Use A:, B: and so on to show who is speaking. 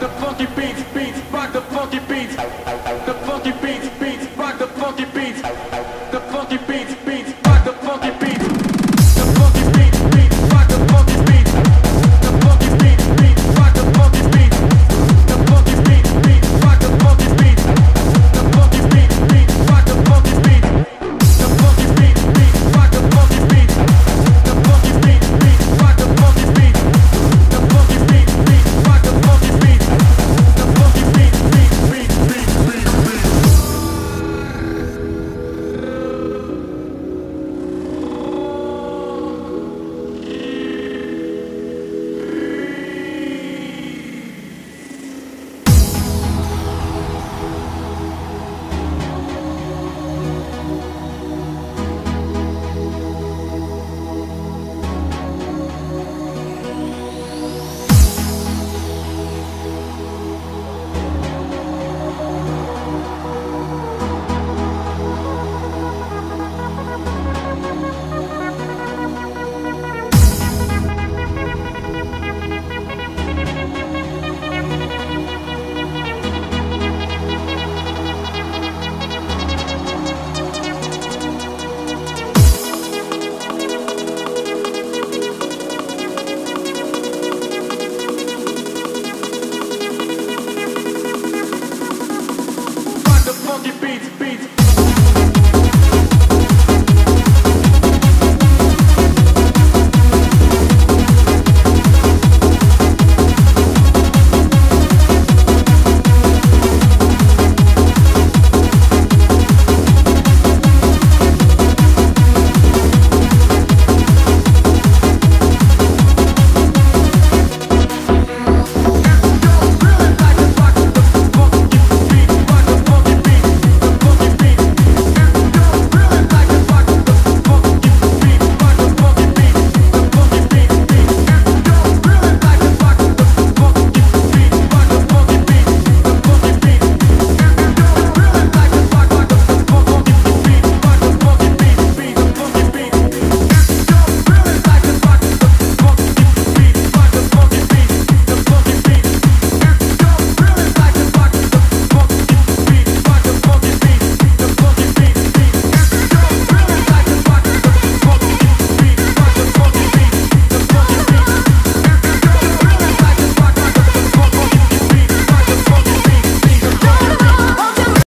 A: the funky beats, beats, rock the funky beats. funky beats, beats.